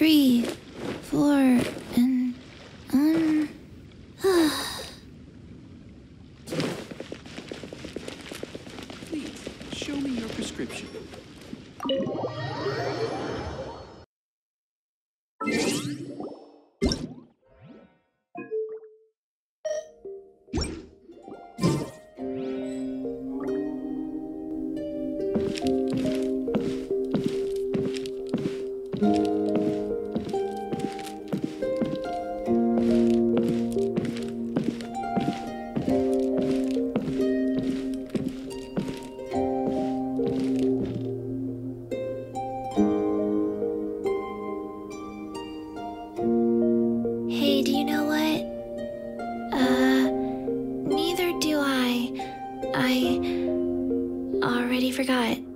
three, four, and um. Please, show me your prescription. I already forgot.